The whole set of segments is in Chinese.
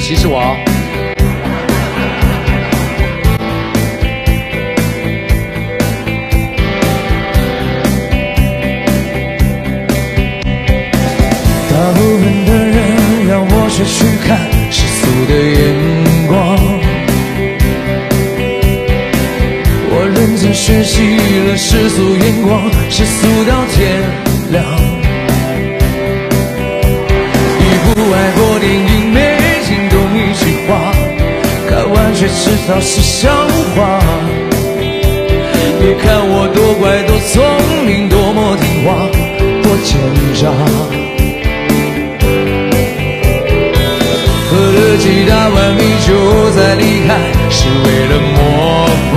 歧视我！大部分的人让我学去看世俗的眼光，我认真学习了世俗眼光，世俗到天亮。完却知道是笑话。别看我多乖多聪明，多么听话，多奸诈。喝了几大碗米酒再离开，是为了模仿。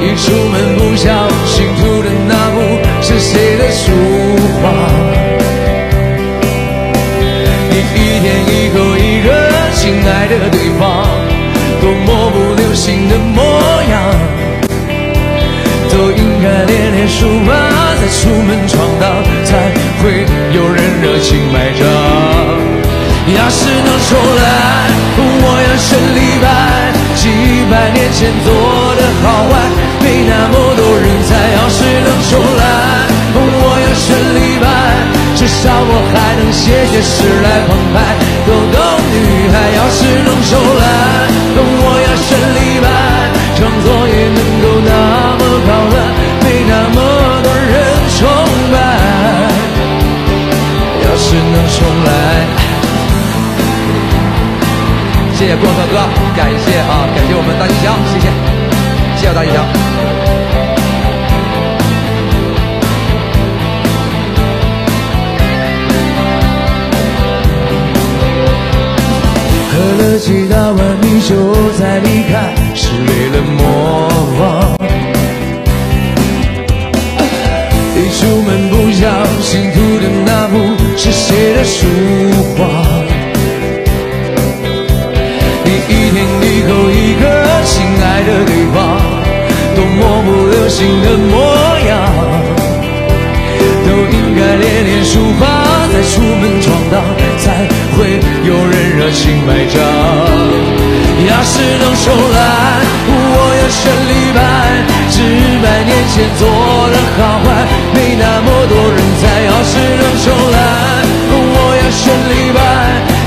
一出门不小心吐的那幅是谁的书爱的对方，多么不流行的模样，都应该练练书法，再出门闯荡，才会有人热情买账。要是能重来，我要选李白，几百年前做的好坏，没那么多人猜。要是能重来，还能写写诗来澎湃，逗逗女孩。要是能重来，我要选李白，创作也能够那么高端，没那么多人崇拜。要是能重来。谢谢过客哥，感谢啊，感谢我们大吉祥，谢谢，谢谢大吉祥。喝了几大碗米酒再离开，是为了模仿。一出门不小心涂的那幅是谁的书画？你一天一口一个亲爱的对方，多么不流行的模样。都应该练练书法，再出门闯荡，才会有人热情买账。要是能重来，我要选李白，几百年前做的好坏，没那么多人猜。要是能重来，我要选李白，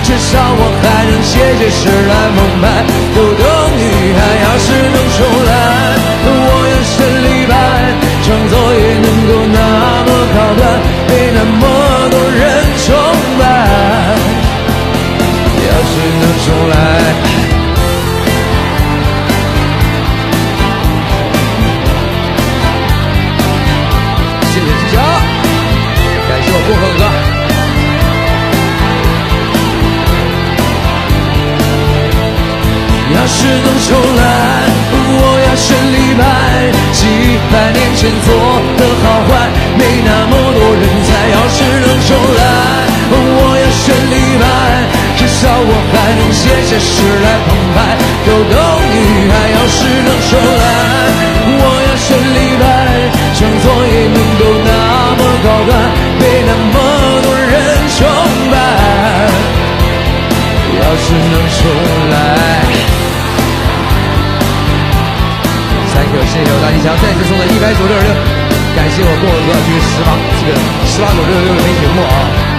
至少我还能写写诗来澎湃，逗逗感谢我过客哥。要是能重来，我要选李白。几百年前做的好坏，没那么多人猜。要是能重来，我要选李白，至少我还能写写诗来澎湃，逗逗女谢谢我大吉祥再次送的一百九六十六，感谢我过客哥这个十八这个十八九六六的微节目啊。